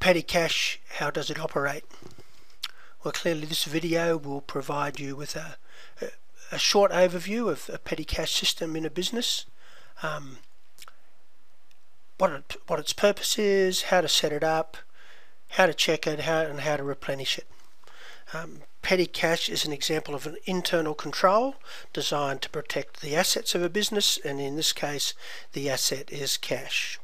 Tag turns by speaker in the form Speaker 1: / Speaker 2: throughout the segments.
Speaker 1: petty cash, how does it operate? Well, clearly this video will provide you with a, a, short overview of a petty cash system in a business, um, what, it, what its purpose is, how to set it up, how to check it, how, and how to replenish it. Um, petty cash is an example of an internal control designed to protect the assets of a business, and in this case, the asset is cash.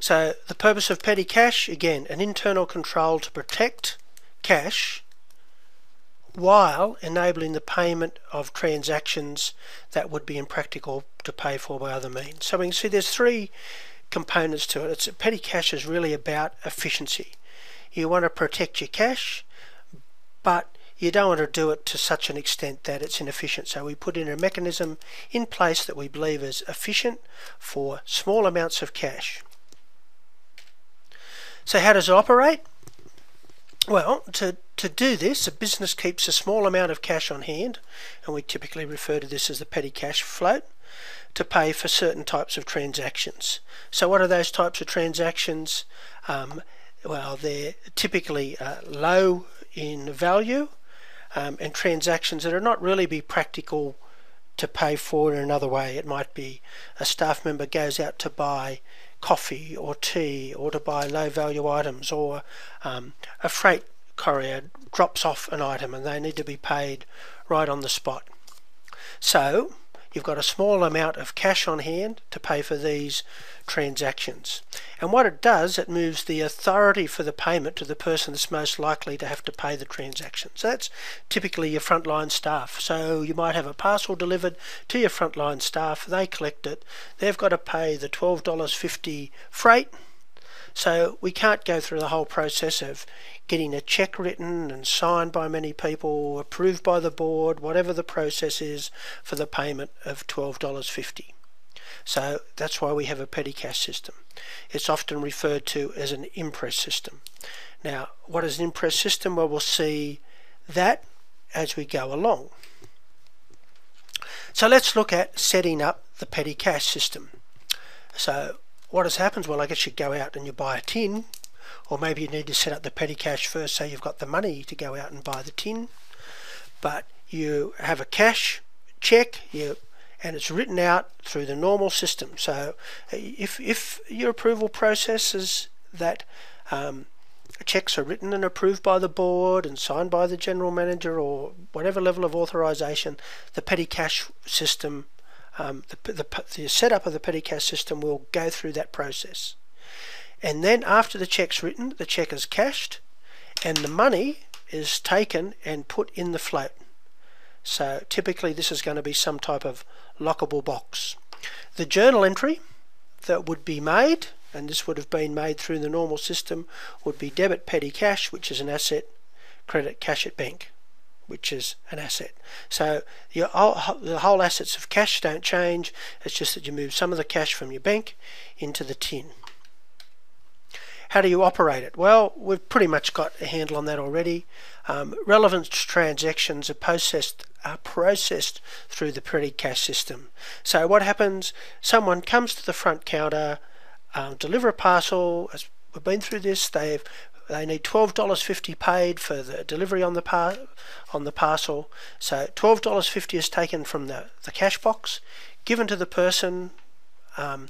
Speaker 1: So the purpose of petty cash, again, an internal control to protect cash while enabling the payment of transactions that would be impractical to pay for by other means. So we can see there's three components to it. It's petty cash is really about efficiency. You want to protect your cash, but you don't want to do it to such an extent that it's inefficient. So we put in a mechanism in place that we believe is efficient for small amounts of cash. So how does it operate? Well, to, to do this, a business keeps a small amount of cash on hand, and we typically refer to this as the petty cash float, to pay for certain types of transactions. So what are those types of transactions? Um, well, they're typically uh, low in value um, and transactions that are not really be practical to pay for in another way. It might be a staff member goes out to buy coffee or tea or to buy low value items or um, a freight courier drops off an item and they need to be paid right on the spot. So you've got a small amount of cash on hand to pay for these transactions. And what it does, it moves the authority for the payment to the person that's most likely to have to pay the transaction. So that's typically your frontline staff. So you might have a parcel delivered to your frontline staff, they collect it, they've got to pay the $12.50 freight. So we can't go through the whole process of getting a check written and signed by many people, approved by the board, whatever the process is for the payment of $12.50. So that's why we have a petty cash system. It's often referred to as an imprest system. Now, what is an imprest system? Well, we'll see that as we go along. So let's look at setting up the petty cash system. So what has happened? Well, I guess you go out and you buy a tin or maybe you need to set up the petty cash first so you've got the money to go out and buy the tin but you have a cash check you and it's written out through the normal system so if, if your approval process is that um, checks are written and approved by the board and signed by the general manager or whatever level of authorization the petty cash system um, the, the, the setup of the petty cash system will go through that process. And then after the check's written the check is cashed and the money is taken and put in the float. So typically this is going to be some type of lockable box. The journal entry that would be made and this would have been made through the normal system would be debit petty cash which is an asset credit cash at bank which is an asset so your, the whole assets of cash don't change it's just that you move some of the cash from your bank into the tin how do you operate it? Well, we've pretty much got a handle on that already. Um, relevant transactions are processed are processed through the petty cash system. So what happens? Someone comes to the front counter, um, deliver a parcel. As we've been through this, they've they need twelve dollars fifty paid for the delivery on the par on the parcel. So twelve dollars fifty is taken from the the cash box, given to the person, um,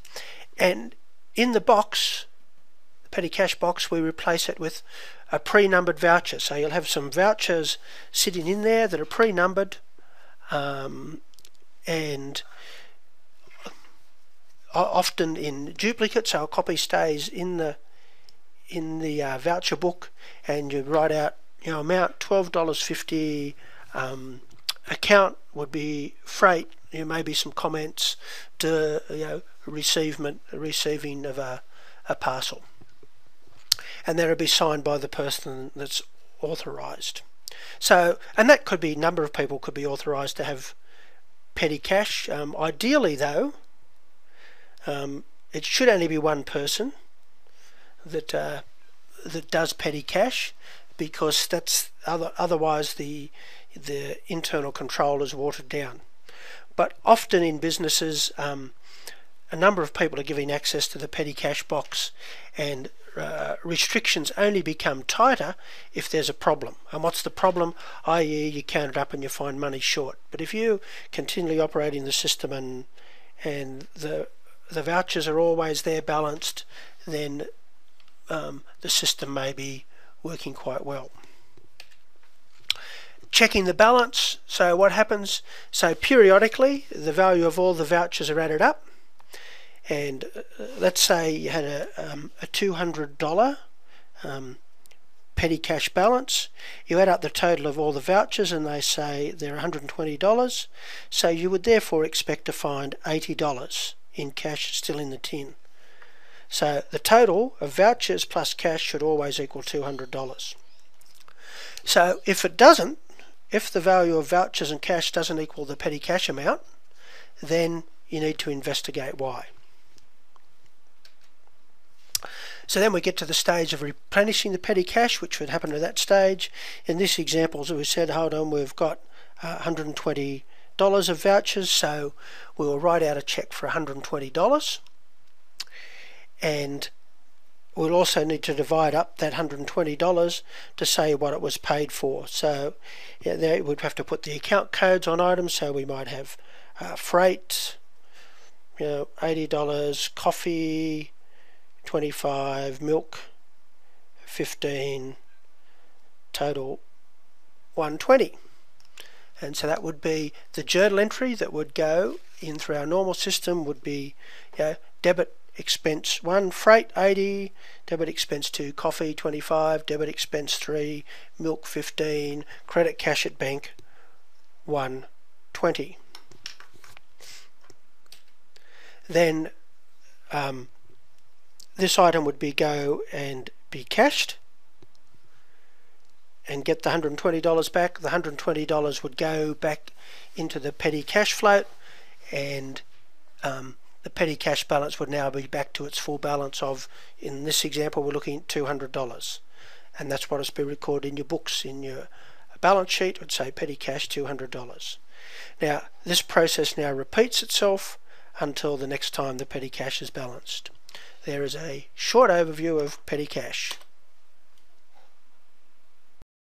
Speaker 1: and in the box the petty cash box, we replace it with a pre-numbered voucher. So you'll have some vouchers sitting in there that are pre-numbered um, and often in duplicate, so a copy stays in the in the uh, voucher book, and you write out you know amount twelve dollars fifty. Um, account would be freight. There may be some comments to you know receivement receiving of a, a parcel and then it'll be signed by the person that's authorized. So, and that could be number of people could be authorized to have petty cash. Um, ideally, though, um, it should only be one person that uh, that does petty cash, because that's other, otherwise the the internal control is watered down. But often in businesses, um, a number of people are giving access to the petty cash box and uh, restrictions only become tighter if there's a problem. And what's the problem? I.e., you count it up and you find money short. But if you continually operating the system and and the the vouchers are always there balanced, then um, the system may be working quite well. Checking the balance. So what happens? So periodically, the value of all the vouchers are added up and uh, let's say you had a, um, a $200 um, petty cash balance you add up the total of all the vouchers and they say they're $120 so you would therefore expect to find $80 in cash still in the tin so the total of vouchers plus cash should always equal $200 so if it doesn't if the value of vouchers and cash doesn't equal the petty cash amount then you need to investigate why So then we get to the stage of replenishing the petty cash, which would happen at that stage. In this example, as we said, hold on, we've got uh, $120 of vouchers, so we will write out a check for $120. And we'll also need to divide up that $120 to say what it was paid for. So yeah, there we'd have to put the account codes on items, so we might have uh, freight, you know, $80, coffee, 25 milk 15 total 120 and so that would be the journal entry that would go in through our normal system would be you know, debit expense 1 freight 80 debit expense 2 coffee 25 debit expense 3 milk 15 credit cash at bank 120 then um, this item would be go and be cashed and get the $120 back. The $120 would go back into the petty cash float and um, the petty cash balance would now be back to its full balance of, in this example, we're looking at $200. And that's what has been recorded in your books. In your balance sheet would say petty cash $200. Now, this process now repeats itself until the next time the petty cash is balanced there is a short overview of petty cash.